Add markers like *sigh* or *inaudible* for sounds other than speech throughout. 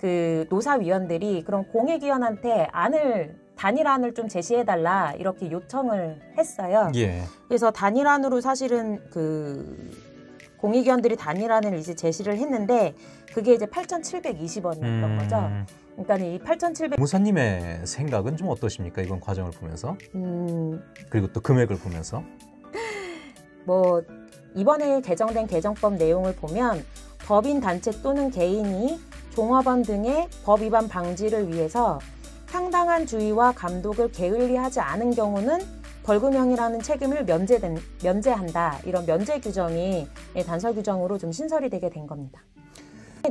그 노사위원들이 그런 공익위원한테 안을 단일안을 좀 제시해달라 이렇게 요청을 했어요. 예. 그래서 단일안으로 사실은 그 공익위원들이 단일안을 이제 제시를 했는데 그게 이제 8,720원이었던 음. 거죠. 그러니까 이 8,700, 무사님의 생각은 좀 어떠십니까? 이번 과정을 보면서 음, 그리고 또 금액을 보면서 뭐 이번에 개정된 개정법 내용을 보면 법인 단체 또는 개인이 종업원 등의 법 위반 방지를 위해서 상당한 주의와 감독을 게을리하지 않은 경우는 벌금형이라는 책임을 면제된, 면제한다. 이런 면제 규정이 예, 단서 규정으로 좀 신설이 되게 된 겁니다.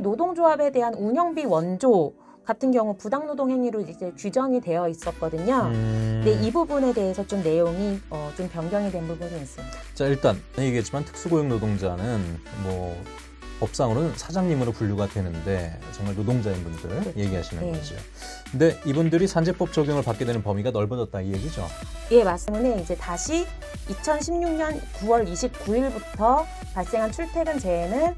노동조합에 대한 운영비 원조 같은 경우 부당노동 행위로 이제 규정이 되어 있었거든요. 음. 근데 이 부분에 대해서 좀 내용이 어, 좀 변경이 된 부분이 있습니다. 자 일단 얘기했지만 특수고용 노동자는 뭐 법상으로는 사장님으로 분류가 되는데 정말 노동자인 분들 그렇죠. 얘기하시는 네. 거죠. 근데 이분들이 산재법 적용을 받게 되는 범위가 넓어졌다 이 얘기죠. 예, 맞습니다. 이제 다시 2016년 9월 29일부터 발생한 출퇴근 재해는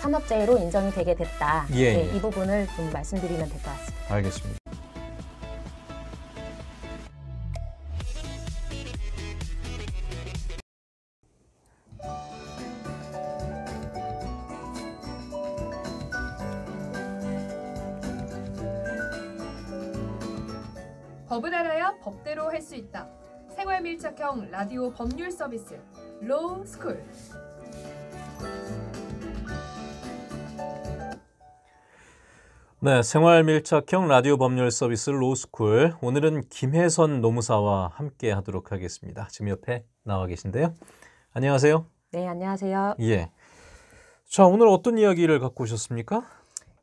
산업재해로 인정이 되게 됐다. 예, 예. 이 부분을 좀 말씀드리면 될 것 같습니다. 알겠습니다. 법을 알아야 법대로 할 수 있다. 생활 밀착형 라디오 법률 서비스 로스쿨. 네, 생활 밀착형 라디오 법률 서비스 로스쿨 오늘은 김혜선 노무사와 함께 하도록 하겠습니다. 지금 옆에 나와 계신데요. 안녕하세요. 네, 안녕하세요. 예. 자, 오늘 어떤 이야기를 갖고 오셨습니까?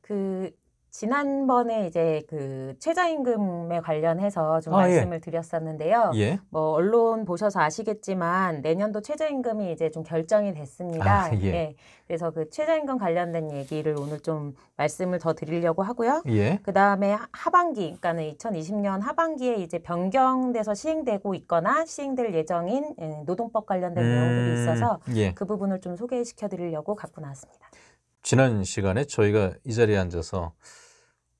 그 지난번에 이제 그 최저임금에 관련해서 좀 아, 예. 말씀을 드렸었는데요. 예. 뭐 언론 보셔서 아시겠지만 내년도 최저임금이 이제 좀 결정이 됐습니다. 아, 예. 그래서 그 최저임금 관련된 얘기를 오늘 좀 말씀을 더 드리려고 하고요. 예. 그 다음에 하반기, 그러니까는 2020년 하반기에 이제 변경돼서 시행되고 있거나 시행될 예정인 예, 노동법 관련된 내용들이 있어서 예. 그 부분을 좀 소개시켜 드리려고 갖고 나왔습니다. 지난 시간에 저희가 이 자리에 앉아서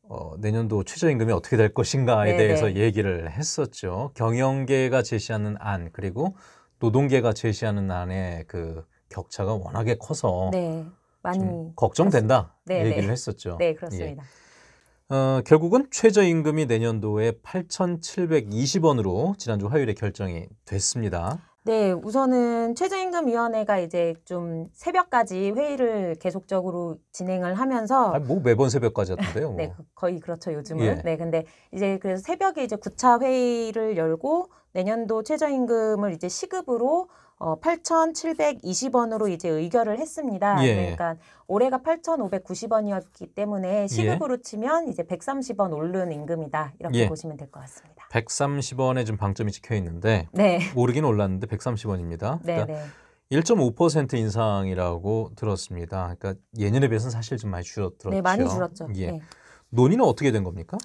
어, 내년도 최저임금이 어떻게 될 것인가에 네네. 대해서 얘기를 했었죠. 경영계가 제시하는 안 그리고 노동계가 제시하는 안의 그 격차가 워낙에 커서 네, 많이 좀 걱정된다 네, 네. 얘기를 했었죠. 네 그렇습니다. 예. 어, 결국은 최저임금이 내년도에 8,720원으로 지난주 화요일에 결정이 됐습니다. 네, 우선은 최저임금위원회가 이제 좀 새벽까지 회의를 계속적으로 진행을 하면서 아, 뭐 매번 새벽까지 하던데요. 뭐. 네, 그- 거의 그렇죠, 요즘은. 예. 네, 근데 이제 그래서 새벽에 이제 9차 회의를 열고 내년도 최저임금을 이제 시급으로 어, 8,720원으로 이제 의결을 했습니다. 예. 그러니까 올해가 8,590원이었기 때문에 시급으로 치면 이제 130원 오른 임금이다. 이렇게 예. 보시면 될 것 같습니다. 130원에 좀 방점이 찍혀 있는데 네. 오르긴 올랐는데 130원입니다. 네, 그러니까 네. 1.5% 인상이라고 들었습니다. 그러니까 예년에 비해서는 사실 좀 많이 줄었더라고요. 네, 많이 줄었죠. 예. 네. 논의는 어떻게 된 겁니까?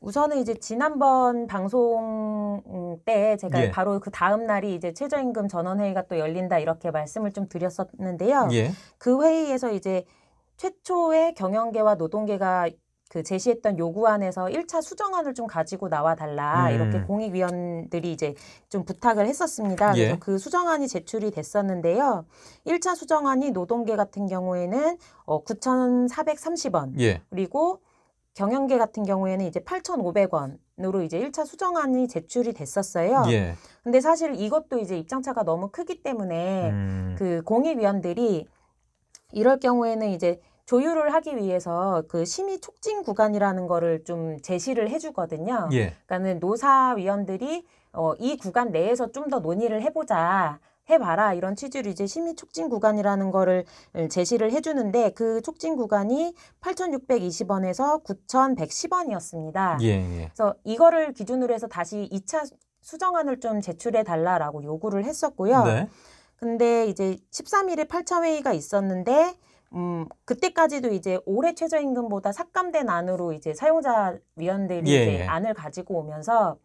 우선은 이제 지난번 방송 음, 때 제가 예. 바로 그 다음 날이 이제 최저임금 전원회의가 또 열린다 이렇게 말씀을 좀 드렸었는데요. 예. 그 회의에서 이제 최초의 경영계와 노동계가 그 제시했던 요구안에서 1차 수정안을 좀 가지고 나와 달라 음. 이렇게 공익위원들이 이제 좀 부탁을 했었습니다. 예. 그래서 그 수정안이 제출이 됐었는데요. 1차 수정안이 노동계 같은 경우에는 어 9,430원 예. 그리고 경영계 같은 경우에는 이제 8,500원으로 이제 1차 수정안이 제출이 됐었어요. 예. 근데 사실 이것도 이제 입장차가 너무 크기 때문에 음, 그 공익위원들이 이럴 경우에는 이제 조율을 하기 위해서 그 심의 촉진 구간이라는 거를 좀 제시를 해주거든요. 예. 그러니까는 노사위원들이 어, 이 구간 내에서 좀 더 논의를 해보자. 해봐라 이런 취지로 이제 심의 촉진 구간이라는 거를 음, 제시를 해주는데 그 촉진 구간이 8,620원에서 9,110원이었습니다. 예. 예. 그래서 이거를 기준으로 해서 다시 2차 수정안을 좀 제출해 달라라고 요구를 했었고요. 네. 근데 이제 13일에 8차 회의가 있었는데 음, 그때까지도 이제 올해 최저임금보다 삭감된 안으로 이제 사용자 위원들이 예, 이제 예. 안을 가지고 오면서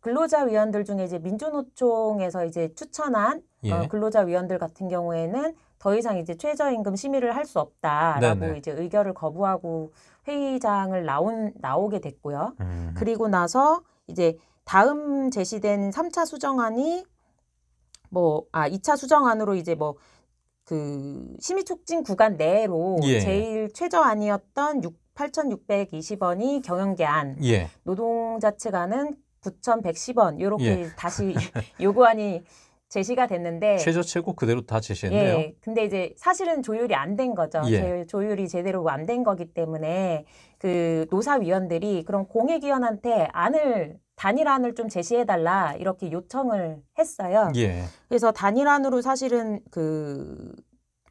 근로자 위원들 중에 이제 민주노총에서 이제 추천한 예. 어, 근로자 위원들 같은 경우에는 더 이상 이제 최저임금 심의를 할 수 없다라고 네네. 이제 의결을 거부하고 회의장을 나온 나오게 됐고요. 음. 그리고 나서 이제 다음 제시된 3차 수정안이 뭐, 아, 2차 수정안으로 이제 뭐, 그, 심의 촉진 구간 내로 예. 제일 최저안이었던 6, 8,620원이 경영계안, 예. 노동자 측안은 9,110원, 요렇게 예. 다시 *laughs* 요구안이 제시가 됐는데. 최저 최고 그대로 다 제시했네요. 예. 근데 이제 사실은 조율이 안 된 거죠. 예. 제- 조율이 제대로 안 된 거기 때문에 그 노사위원들이 그럼 공익위원한테 안을 단일안을 좀 제시해달라 이렇게 요청을 했어요. 예. 그래서 단일안으로 사실은 그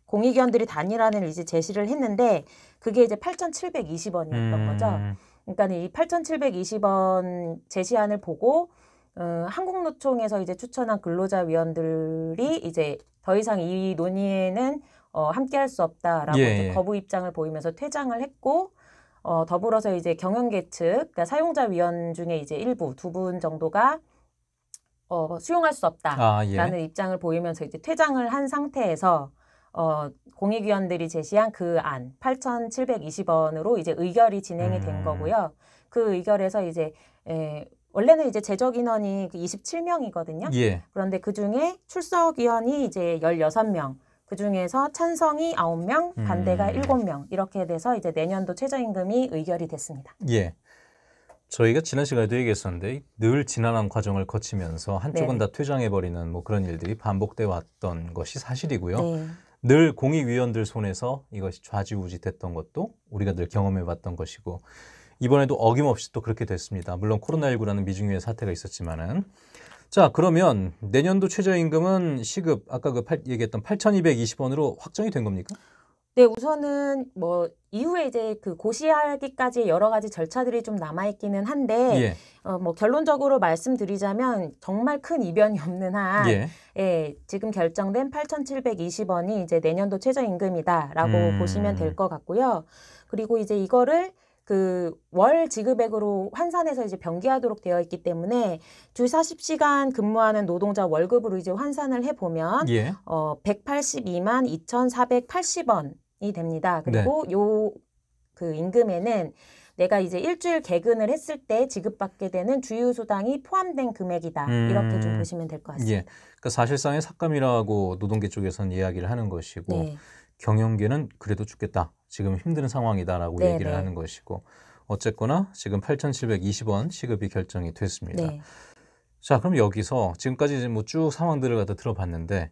공익위원들이 단일안을 이제 제시를 했는데 그게 이제 8,720원이었던 거죠. 음. 그러니까 이 8,720원 제시안을 보고 어, 한국노총에서 이제 추천한 근로자 위원들이 이제 더 이상 이 논의에는 어, 함께할 수 없다라고 예, 이제 예. 거부 입장을 보이면서 퇴장을 했고 어, 더불어서 이제 경영계 측, 그러니까 사용자 위원 중에 이제 일부 두 분 정도가 어, 수용할 수 없다라는 아, 예. 입장을 보이면서 이제 퇴장을 한 상태에서 어, 공익위원들이 제시한 그 안 8,720원으로 이제 의결이 진행이 된 음. 거고요. 그 의결에서 이제 에, 원래는 이제 제적 인원이 그 27명이거든요. 예. 그런데 그 중에 출석 위원이 이제 16명. 그 중에서 찬성이 9명, 반대가 음. 7명. 이렇게 돼서 이제 내년도 최저임금이 의결이 됐습니다. 예. 저희가 지난 시간에도 얘기했었는데 늘 지난한 과정을 거치면서 한쪽은 네네. 다 퇴장해버리는 뭐 그런 일들이 반복돼 왔던 것이 사실이고요. 네. 늘 공익위원들 손에서 이것이 좌지우지 됐던 것도 우리가 늘 경험해봤던 것이고 이번에도 어김없이 또 그렇게 됐습니다. 물론 코로나19라는 미중유의 사태가 있었지만은 자 그러면 내년도 최저임금은 시급 아까 그 팔- 얘기했던 8,220원으로 확정이 된 겁니까? 네, 우선은 뭐 이후에 이제 그 고시하기까지 여러 가지 절차들이 좀 남아 있기는 한데 예, 어, 뭐 결론적으로 말씀드리자면 정말 큰 이변이 없는 한 예, 예, 지금 결정된 8,720원이 이제 내년도 최저 임금이다라고 음. 보시면 될 것 같고요. 그리고 이제 이거를 그 월 지급액으로 환산해서 이제 병기하도록 되어 있기 때문에 주 40시간 근무하는 노동자 월급으로 이제 환산을 해 보면 예, 어 182만 2,480원이 됩니다. 그리고 네. 요그 임금에는 내가 이제 일주일 개근을 했을 때 지급받게 되는 주휴수당이 포함된 금액이다. 이렇게 좀 음. 보시면 될 것 같습니다. 예. 그러니까 사실상의 삭감이라고 노동계 쪽에서는 이야기를 하는 것이고 네. 경영계는 그래도 죽겠다. 지금 힘든 상황이다라고 네, 얘기를 네. 하는 것이고 어쨌거나 지금 8,720원 시급이 결정이 됐습니다. 네. 자, 그럼 여기서 지금까지 뭐 쭉 상황들을 갖다 들어봤는데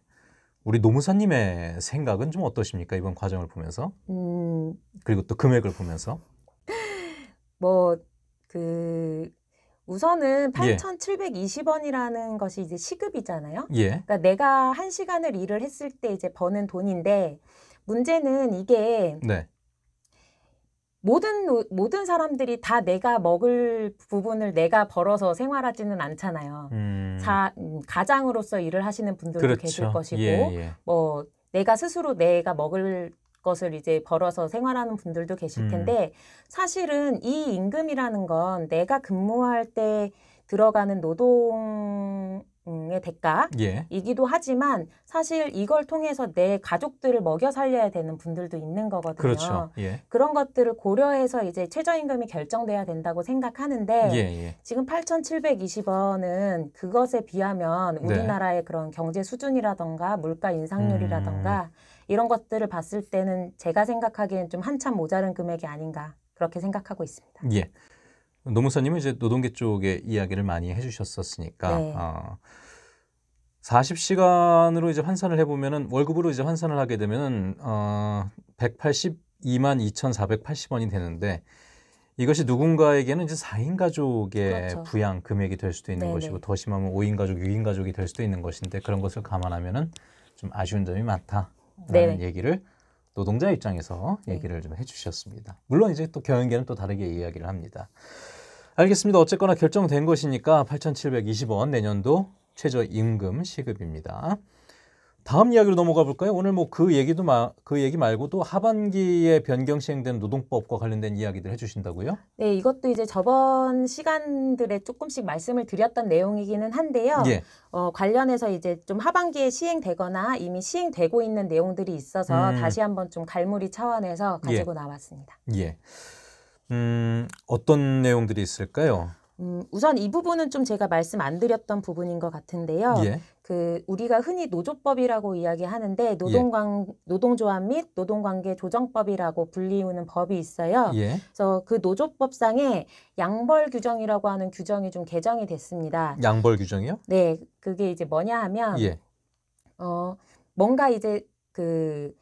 우리 노무사님의 생각은 좀 어떠십니까? 이번 과정을 보면서 음, 그리고 또 금액을 보면서 *laughs* 뭐, 그, 우선은 예. 8,720원이라는 것이 이제 시급이잖아요. 예, 그러니까 내가 한 시간을 일을 했을 때 이제 버는 돈인데, 문제는 이게 네, 모든, 노- 모든 사람들이 다 내가 먹을 부분을 내가 벌어서 생활하지는 않잖아요. 음, 자, 음, 가장으로서 일을 하시는 분들도 그렇죠. 계실 것이고, 예, 예. 뭐 내가 스스로 내가 먹을 것을 이제 벌어서 생활하는 분들도 계실 음. 텐데 사실은 이 임금이라는 건 내가 근무할 때 들어가는 노동 의 대가 예, 이기도 하지만 사실 이걸 통해서 내 가족들을 먹여 살려야 되는 분들도 있는 거거든요. 그렇죠. 예, 그런 것들을 고려해서 이제 최저임금이 결정돼야 된다고 생각하는데 예, 예. 지금 8,720원은 그것에 비하면 네. 우리나라의 그런 경제 수준이라던가 물가 인상률이라던가 음. 이런 것들을 봤을 때는 제가 생각하기엔 좀 한참 모자른 금액이 아닌가 그렇게 생각하고 있습니다. 예. 노무사님은 이제 노동계 쪽의 이야기를 많이 해주셨었으니까 네. 어, 40시간으로 이제 환산을 해보면은 월급으로 이제 환산을 하게 되면은 어, 182만 2,480원이 되는데 이것이 누군가에게는 이제 4인 가족의 그렇죠. 부양 금액이 될 수도 있는 네네. 것이고 더 심하면 5인 가족, 6인 가족이 될 수도 있는 것인데 그런 것을 감안하면은 좀 아쉬운 점이 많다라는 네네. 얘기를 노동자 입장에서 네. 얘기를 좀 해주셨습니다. 물론 이제 또 경영계는 또 다르게 이야기를 합니다. 알겠습니다. 어쨌거나 결정된 것이니까 8,720원 내년도 최저임금 시급입니다. 다음 이야기로 넘어가 볼까요? 오늘 뭐 그 얘기도 마, 그 얘기 말고도 하반기에 변경 시행된 노동법과 관련된 이야기들 해주신다고요? 네, 이것도 이제 저번 시간들에 조금씩 말씀을 드렸던 내용이기는 한데요. 예. 어, 관련해서 이제 좀 하반기에 시행되거나 이미 시행되고 있는 내용들이 있어서 음. 다시 한번 좀 갈무리 차원에서 가지고 나왔습니다. 예. 음, 어떤 내용들이 있을까요? 음, 우선 이 부분은 좀 제가 말씀 안 드렸던 부분인 것 같은데요. 예. 그 우리가 흔히 노조법이라고 이야기하는데 노동관 노동조합 및 노동관계 조정법이라고 불리우는 법이 있어요. 예. 그래서 그 노조법상에 양벌 규정이라고 하는 규정이 좀 개정이 됐습니다. 양벌 규정이요? 네, 그게 이제 뭐냐 하면 예. 어 뭔가 이제 그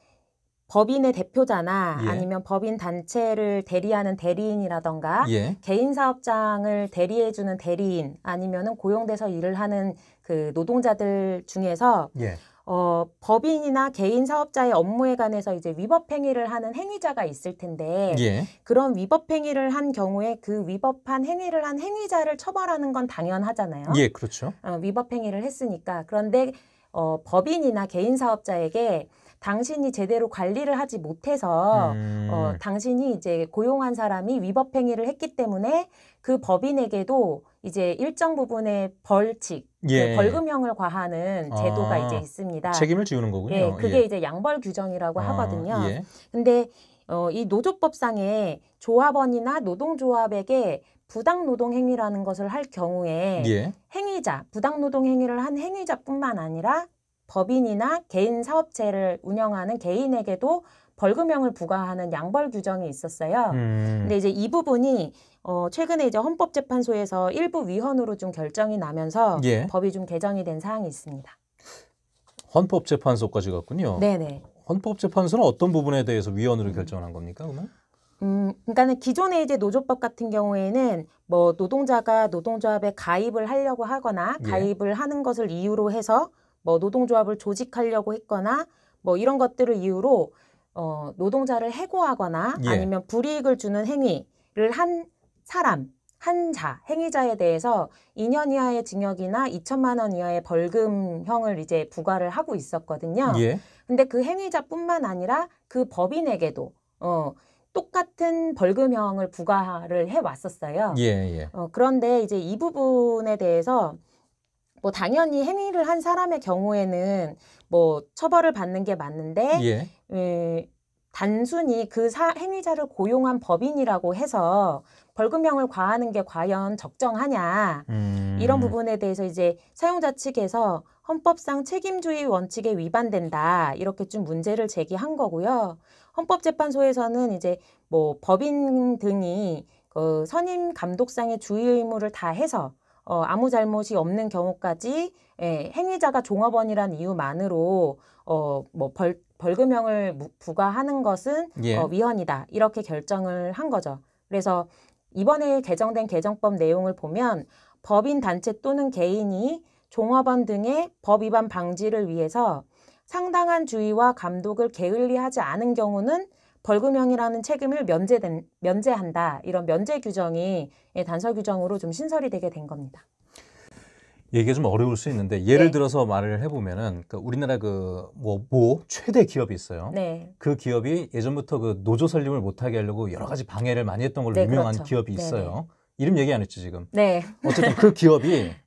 법인의 대표자나 예. 아니면 법인 단체를 대리하는 대리인이라던가 예. 개인 사업장을 대리해 주는 대리인 아니면은 고용돼서 일을 하는 그 노동자들 중에서 예. 어, 법인이나 개인 사업자의 업무에 관해서 이제 위법 행위를 하는 행위자가 있을 텐데 예. 그런 위법 행위를 한 경우에 그 위법한 행위를 한 행위자를 처벌하는 건 당연하잖아요. 예, 그렇죠. 어, 위법 행위를 했으니까 그런데 어, 법인이나 개인 사업자에게 당신이 제대로 관리를 하지 못해서 음, 어, 당신이 이제 고용한 사람이 위법 행위를 했기 때문에 그 법인에게도 이제 일정 부분의 벌칙, 예. 그 벌금형을 과하는 제도가 아, 이제 있습니다. 책임을 지우는 거군요. 예, 그게 이제 양벌 규정이라고 아, 하거든요. 예. 근데 어, 이 노조법상에 조합원이나 노동조합에게 부당 노동 행위라는 것을 할 경우에 예. 행위자, 부당 노동 행위를 한 행위자뿐만 아니라 법인이나 개인 사업체를 운영하는 개인에게도 벌금형을 부과하는 양벌 규정이 있었어요. 음, 근데 이제 이 부분이 어 최근에 이제 헌법재판소에서 일부 위헌으로 좀 결정이 나면서 예. 법이 좀 개정이 된 사항이 있습니다. 헌법재판소까지 갔군요. 네네. 헌법재판소는 어떤 부분에 대해서 위헌으로 결정한 겁니까, 그러면? 음, 그러니까는 기존의 이제 노조법 같은 경우에는 뭐 노동자가 노동조합에 가입을 하려고 하거나 예. 가입을 하는 것을 이유로 해서 뭐 노동조합을 조직하려고 했거나 뭐 이런 것들을 이유로 어, 노동자를 해고하거나 예. 아니면 불이익을 주는 행위를 한 사람, 한 자, 행위자에 대해서 2년 이하의 징역이나 2천만 원 이하의 벌금형을 이제 부과를 하고 있었거든요. 예. 근데 그 행위자뿐만 아니라 그 법인에게도 어, 똑같은 벌금형을 부과를 해 왔었어요. 예, 예. 어, 그런데 이제 이 부분에 대해서 뭐 당연히 행위를 한 사람의 경우에는 뭐 처벌을 받는 게 맞는데 예. 에, 단순히 그 사, 행위자를 고용한 법인이라고 해서 벌금형을 과하는 게 과연 적정하냐 음, 이런 부분에 대해서 이제 사용자 측에서 헌법상 책임주의 원칙에 위반된다 이렇게 좀 문제를 제기한 거고요. 헌법재판소에서는 이제 뭐 법인 등이 그 선임 감독상의 주의 의무를 다해서 어, 아무 잘못이 없는 경우까지 예, 행위자가 종업원이란 이유만으로 어, 뭐 벌, 벌금형을 무- 부과하는 것은 예. 어, 위헌이다 이렇게 결정을 한 거죠. 그래서 이번에 개정된 개정법 내용을 보면 법인 단체 또는 개인이 종업원 등의 법 위반 방지를 위해서 상당한 주의와 감독을 게을리하지 않은 경우는 벌금형이라는 책임을 면제된, 면제한다. 이런 면제 규정이 예, 단서 규정으로 좀 신설이 되게 된 겁니다. 얘기가 좀 어려울 수 있는데 예를 네. 들어서 말을 해보면은 그 우리나라 그뭐모 최대 기업이 있어요. 네. 그 기업이 예전부터 그 노조 설립을 못하게 하려고 여러 가지 방해를 많이 했던 걸로 네, 유명한 그렇죠. 기업이 네네. 있어요. 이름 얘기 안 했죠 지금. 네. 어쨌든 그 기업이 *laughs*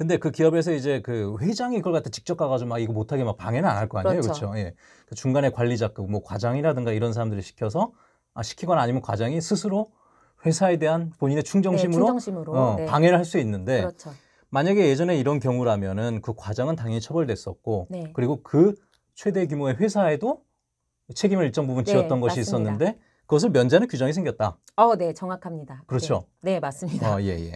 근데 그 기업에서 이제 그 회장이 이걸 갖다 직접 가가지고 막 이거 못하게 막 방해는 안 할 거 아니에요, 그렇죠. 그렇죠? 예. 그 중간에 관리자급, 뭐 과장이라든가 이런 사람들을 시켜서 아, 시키거나 아니면 과장이 스스로 회사에 대한 본인의 충정심으로, 네, 충정심으로. 어, 네. 방해를 할 수 있는데 그렇죠. 만약에 예전에 이런 경우라면은 그 과장은 당연히 처벌됐었고 네. 그리고 그 최대 규모의 회사에도 책임을 일정 부분 네, 지었던 것이 맞습니다. 있었는데 그것을 면제하는 규정이 생겼다. 어, 네, 정확합니다. 그렇죠. 네, 네, 맞습니다. 어, 예, 예.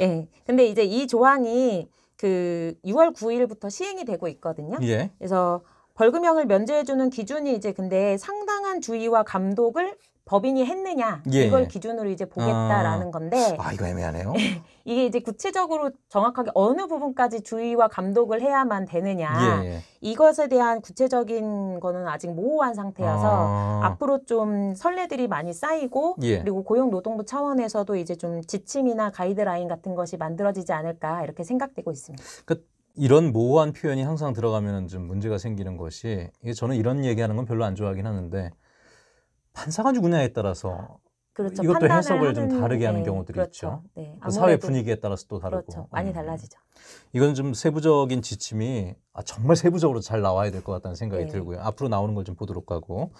예. 근데 이제 이 조항이 그 6월 9일부터 시행이 되고 있거든요. 예. 그래서 벌금형을 면제해주는 기준이 이제 근데 상당한 주의와 감독을 법인이 했느냐 예. 이걸 기준으로 이제 보겠다라는 건데 아, 이거 애매하네요. *laughs* 이게 이제 구체적으로 정확하게 어느 부분까지 주의와 감독을 해야만 되느냐 예, 예. 이것에 대한 구체적인 거는 아직 모호한 상태여서 아, 앞으로 좀 선례들이 많이 쌓이고 예. 그리고 고용노동부 차원에서도 이제 좀 지침이나 가이드라인 같은 것이 만들어지지 않을까 이렇게 생각되고 있습니다. 이런 모호한 표현이 항상 들어가면 좀 문제가 생기는 것이 저는 이런 얘기하는 건 별로 안 좋아하긴 하는데 판사가 누구냐에 따라서 그렇죠. 이것도 해석을 좀 하는- 다르게 하는 네, 경우들이 그렇죠. 있죠. 네, 그 사회 분위기에 따라서 또 다르고 그렇죠. 많이 음. 달라지죠. 이건 좀 세부적인 지침이 아, 정말 세부적으로 잘 나와야 될 것 같다는 생각이 네. 들고요. 앞으로 나오는 걸 좀 보도록 하고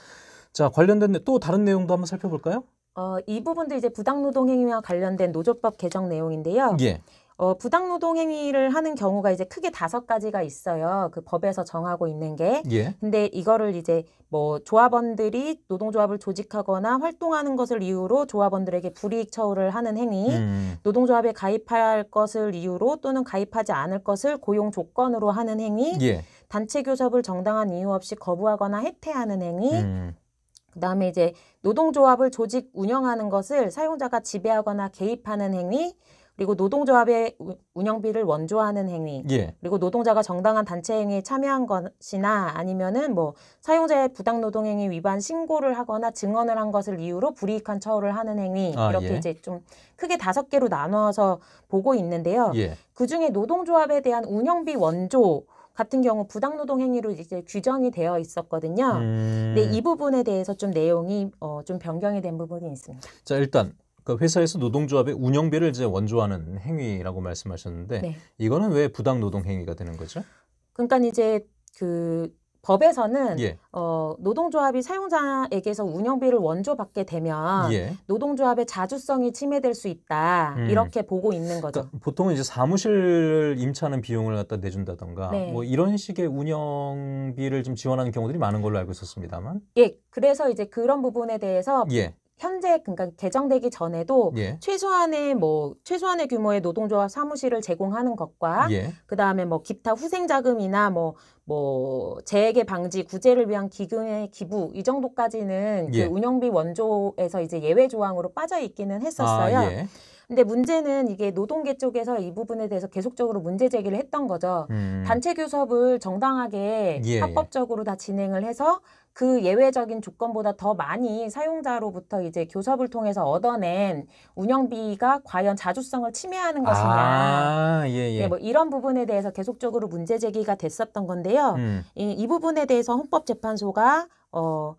자 관련된 내- 또 다른 내용도 한번 살펴볼까요? 어, 이 부분도 이제 부당노동 행위와 관련된 노조법 개정 내용인데요. 예, 어, 부당노동 행위를 하는 경우가 이제 크게 다섯 가지가 있어요. 그 법에서 정하고 있는 게. 예, 근데 이거를 이제 뭐 조합원들이 노동조합을 조직하거나 활동하는 것을 이유로 조합원들에게 불이익 처우를 하는 행위, 음, 노동조합에 가입할 것을 이유로 또는 가입하지 않을 것을 고용 조건으로 하는 행위, 예, 단체 교섭을 정당한 이유 없이 거부하거나 해태하는 행위, 음, 그다음에 이제 노동조합을 조직 운영하는 것을 사용자가 지배하거나 개입하는 행위, 그리고 노동조합의 우- 운영비를 원조하는 행위, 예, 그리고 노동자가 정당한 단체 행위에 참여한 것이나 아니면은 뭐 사용자의 부당 노동 행위 위반 신고를 하거나 증언을 한 것을 이유로 불이익한 처우를 하는 행위 아, 이렇게 예. 이제 좀 크게 다섯 개로 나눠서 보고 있는데요. 예, 그 중에 노동조합에 대한 운영비 원조 같은 경우 부당 노동 행위로 이제 규정이 되어 있었거든요. 음, 근데 이 부분에 대해서 좀 내용이 어, 좀 변경이 된 부분이 있습니다. 자 일단 그 회사에서 노동조합의 운영비를 이제 원조하는 행위라고 말씀하셨는데 네. 이거는 왜 부당 노동 행위가 되는 거죠? 그러니까 이제 그 법에서는 예, 어, 노동조합이 사용자에게서 운영비를 원조받게 되면 예. 노동조합의 자주성이 침해될 수 있다 음. 이렇게 보고 있는 거죠. 그러니까 보통은 이제 사무실 임차하는 비용을 갖다 내준다던가 네. 뭐 이런 식의 운영비를 좀 지원하는 경우들이 많은 걸로 알고 있었습니다만 예, 그래서 이제 그런 부분에 대해서 예, 현재 그러니까 개정되기 전에도 예, 최소한의 뭐 최소한의 규모의 노동조합 사무실을 제공하는 것과 예, 그 다음에 뭐 기타 후생 자금이나 뭐뭐 재해계 방지 구제를 위한 기금의 기부 이 정도까지는 예. 그 운영비 원조에서 이제 예외 조항으로 빠져 있기는 했었어요. 아, 예. 근데 문제는 이게 노동계 쪽에서 이 부분에 대해서 계속적으로 문제 제기를 했던 거죠. 음, 단체 교섭을 정당하게 예, 예. 합법적으로 다 진행을 해서 그 예외적인 조건보다 더 많이 사용자로부터 이제 교섭을 통해서 얻어낸 운영비가 과연 자주성을 침해하는 것이냐. 아, 예, 예. 네, 뭐 이런 부분에 대해서 계속적으로 문제 제기가 됐었던 건데요. 음, 이, 이 부분에 대해서 헌법재판소가 어,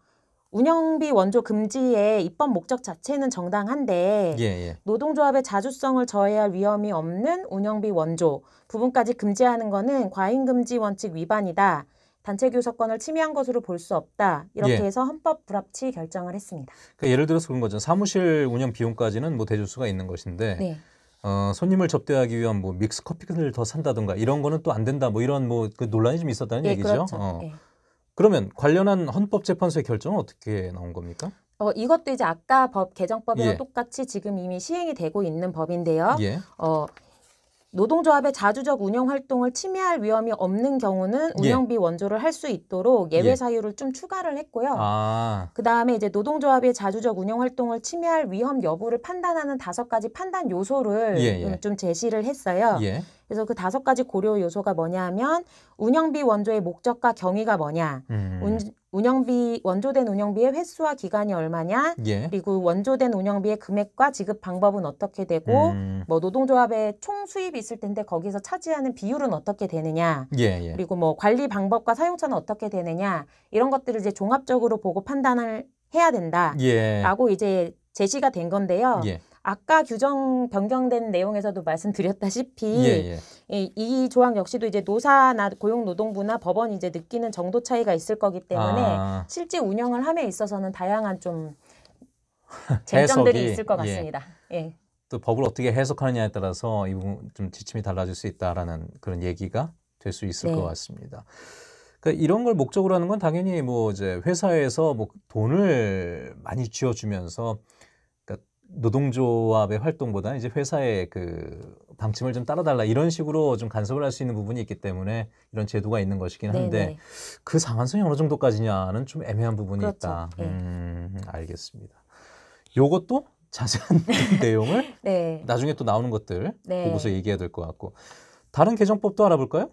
운영비 원조 금지의 입법 목적 자체는 정당한데 예, 예. 노동조합의 자주성을 저해할 위험이 없는 운영비 원조 부분까지 금지하는 것은 과잉금지 원칙 위반이다. 단체 교섭권을 침해한 것으로 볼 수 없다. 이렇게 예. 해서 헌법 불합치 결정을 했습니다. 그러니까 예를 들어서 그런 거죠. 사무실 운영 비용까지는 뭐 대줄 수가 있는 것인데 네. 어, 손님을 접대하기 위한 뭐 믹스 커피를 더 산다든가 이런 거는 또 안 된다. 뭐 이런 뭐 그 논란이 좀 있었다는 예, 얘기죠. 그렇죠. 어. 예. 그러면 관련한 헌법재판소의 결정은 어떻게 나온 겁니까? 어, 이것도 이제 아까 법 개정법이랑 예. 똑같이 지금 이미 시행이 되고 있는 법인데요. 예. 어, 노동조합의 자주적 운영 활동을 침해할 위험이 없는 경우는 예. 운영비 원조를 할 수 있도록 예외 예. 사유를 좀 추가를 했고요. 아, 그 다음에 이제 노동조합의 자주적 운영 활동을 침해할 위험 여부를 판단하는 다섯 가지 판단 요소를 예, 예. 음, 좀 제시를 했어요. 예. 그래서 그 다섯 가지 고려 요소가 뭐냐면 운영비 원조의 목적과 경위가 뭐냐, 음. 운, 운영비 원조된 운영비의 횟수와 기간이 얼마냐, 예. 그리고 원조된 운영비의 금액과 지급 방법은 어떻게 되고 음. 뭐 노동조합의 총 수입이 있을 텐데 거기서 차지하는 비율은 어떻게 되느냐, 예, 예. 그리고 뭐 관리 방법과 사용처는 어떻게 되느냐 이런 것들을 이제 종합적으로 보고 판단을 해야 된다라고 예. 이제 제시가 된 건데요. 예. 아까 규정 변경된 내용에서도 말씀드렸다시피 예, 예. 이, 이 조항 역시도 이제 노사나 고용노동부나 법원이 이제 느끼는 정도 차이가 있을 거기 때문에 아, 실제 운영을 함에 있어서는 다양한 좀 *laughs* 쟁점들이 있을 것 예. 같습니다. 예. 또 법을 어떻게 해석하느냐에 따라서 이 부분 좀 지침이 달라질 수 있다라는 그런 얘기가 될 수 있을 네. 것 같습니다. 그러니까 이런 걸 목적으로 하는 건 당연히 뭐 이제 회사에서 뭐 돈을 많이 쥐어주면서 노동조합의 활동보다 이제 회사의 그 방침을 좀 따라달라 이런 식으로 좀 간섭을 할 수 있는 부분이 있기 때문에 이런 제도가 있는 것이긴 한데 네네. 그 상한선이 어느 정도까지냐는 좀 애매한 부분이 그렇죠. 있다. 예. 음, 알겠습니다. 요것도 자세한 *laughs* 내용을 네. 나중에 또 나오는 것들 네. 보고서 얘기해야 될 것 같고 다른 개정법도 알아볼까요?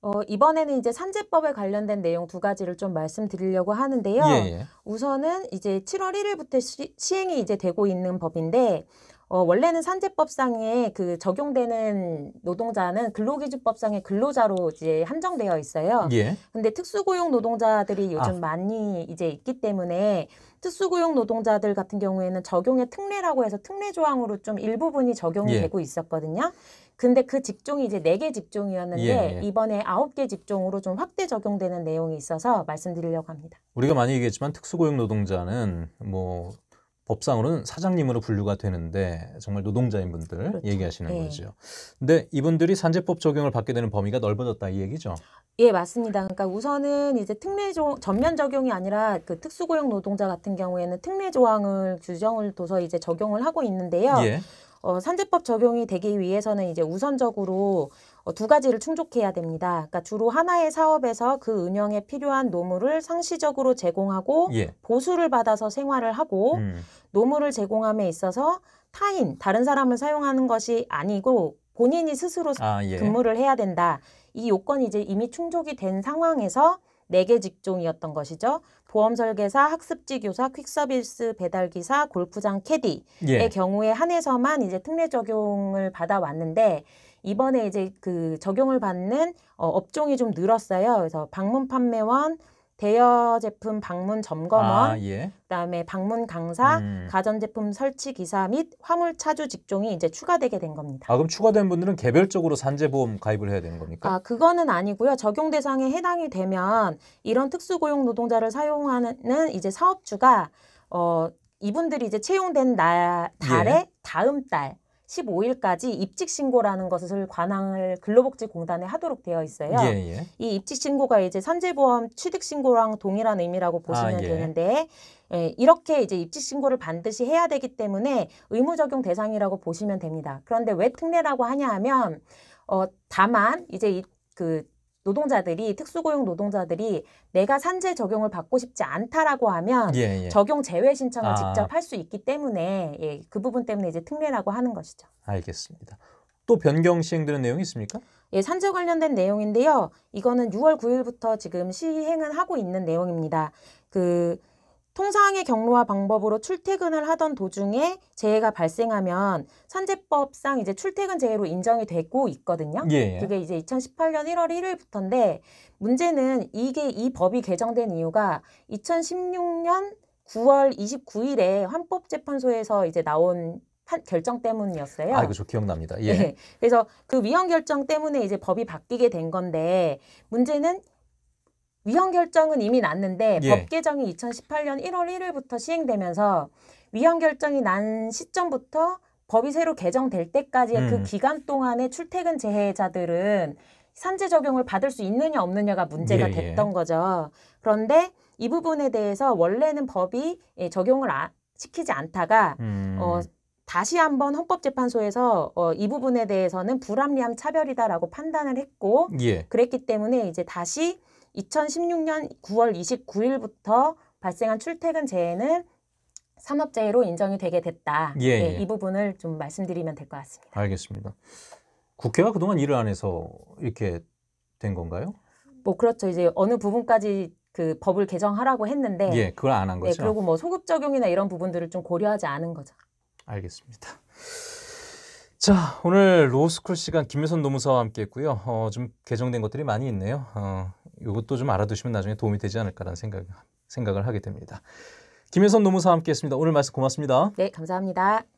어, 이번에는 이제 산재법에 관련된 내용 두 가지를 좀 말씀드리려고 하는데요. 예, 예. 우선은 이제 7월 1일부터 시, 행이 이제 되고 있는 법인데 어, 원래는 산재법상에 그 적용되는 노동자는 근로기준법상의 근로자로 이제 한정되어 있어요. 예. 근데 특수고용 노동자들이 요즘 아. 많이 이제 있기 때문에 특수고용 노동자들 같은 경우에는 적용의 특례라고 해서 특례 조항으로 좀 일부분이 적용이 예. 되고 있었거든요. 근데 그 직종이 이제 네 개 직종이었는데 예, 예. 이번에 아홉 개 직종으로 좀 확대 적용되는 내용이 있어서 말씀드리려고 합니다. 우리가 많이 얘기했지만 특수고용 노동자는 뭐 법상으로는 사장님으로 분류가 되는데 정말 노동자인 분들 그렇죠. 얘기하시는 예. 거죠. 근데 이분들이 산재법 적용을 받게 되는 범위가 넓어졌다 이 얘기죠. 예, 맞습니다. 그러니까 우선은 이제 특례 조 전면 적용이 아니라 그 특수고용 노동자 같은 경우에는 특례 조항을 규정을 둬서 이제 적용을 하고 있는데요. 예. 어, 산재법 적용이 되기 위해서는 이제 우선적으로 어, 두 가지를 충족해야 됩니다. 그러니까 주로 하나의 사업에서 그 운영에 필요한 노무를 상시적으로 제공하고 예. 보수를 받아서 생활을 하고 음. 노무를 제공함에 있어서 타인, 다른 사람을 사용하는 것이 아니고 본인이 스스로 아, 예. 근무를 해야 된다. 이 요건이 이제 이미 충족이 된 상황에서 네 개 직종이었던 것이죠. 보험 설계사, 학습지 교사, 퀵서비스 배달 기사, 골프장 캐디의 예. 경우에 한해서만 이제 특례 적용을 받아 왔는데 이번에 이제 그 적용을 받는 어, 업종이 좀 늘었어요. 그래서 방문 판매원, 대여 제품 방문 점검원, 아, 예. 그다음에 방문 강사, 음. 가전 제품 설치 기사 및 화물 차주 직종이 이제 추가되게 된 겁니다. 아, 그럼 추가된 분들은 개별적으로 산재보험 가입을 해야 되는 겁니까? 아, 그거는 아니고요. 적용 대상에 해당이 되면 이런 특수고용 노동자를 사용하는 이제 사업주가 어 이분들이 이제 채용된 날 달에 예. 다음 달 15일까지 입직 신고라는 것을 관할 근로복지공단에 하도록 되어 있어요. 예, 예. 이 입직 신고가 이제 산재보험 취득 신고랑 동일한 의미라고 보시면 아, 예. 되는데 예, 이렇게 이제 입직 신고를 반드시 해야 되기 때문에 의무 적용 대상이라고 보시면 됩니다. 그런데 왜 특례라고 하냐 하면 어 다만 이제 이, 그 노동자들이 특수고용 노동자들이 내가 산재 적용을 받고 싶지 않다라고 하면 예, 예. 적용 제외 신청을 아. 직접 할 수 있기 때문에 예, 그 부분 때문에 이제 특례라고 하는 것이죠. 알겠습니다. 또 변경 시행되는 내용이 있습니까? 예, 산재 관련된 내용인데요. 이거는 6월 9일부터 지금 시행은 하고 있는 내용입니다. 그 통상의 경로와 방법으로 출퇴근을 하던 도중에 재해가 발생하면 산재법상 이제 출퇴근 재해로 인정이 되고 있거든요. 예, 예. 그게 이제 2018년 1월 1일부터인데 문제는 이게 이 법이 개정된 이유가 2016년 9월 29일에 헌법재판소에서 이제 나온 판- 결정 때문이었어요. 아, 이거 저 기억납니다. 예. 네. 그래서 그 위헌 결정 때문에 이제 법이 바뀌게 된 건데 문제는 위헌 결정은 이미 났는데 예. 법 개정이 2018년 1월 1일부터 시행되면서 위헌 결정이 난 시점부터 법이 새로 개정될 때까지의 음. 그 기간 동안의 출퇴근 재해자들은 산재 적용을 받을 수 있느냐 없느냐가 문제가 예, 예. 됐던 거죠. 그런데 이 부분에 대해서 원래는 법이 예, 적용을 아- 시키지 않다가 음. 어, 다시 한번 헌법재판소에서 어, 이 부분에 대해서는 불합리한 차별이다라고 판단을 했고 예. 그랬기 때문에 이제 다시 2016년 9월 29일부터 발생한 출퇴근 재해는 산업재해로 인정이 되게 됐다. 예, 예. 이 부분을 좀 말씀드리면 될 것 같습니다. 알겠습니다. 국회가 그동안 일을 안 해서 이렇게 된 건가요? 뭐 그렇죠. 이제 어느 부분까지 그 법을 개정하라고 했는데 예, 그걸 안한 네, 거죠. 그리고 뭐 소급 적용이나 이런 부분들을 좀 고려하지 않은 거죠. 알겠습니다. 자, 오늘 로스쿨 시간 김효선 노무사와 함께 했고요. 어, 좀 개정된 것들이 많이 있네요. 어, 이것도 좀 알아두시면 나중에 도움이 되지 않을까라는 생각 생각을 하게 됩니다. 김효선 노무사와 함께했습니다. 오늘 말씀 고맙습니다. 네, 감사합니다.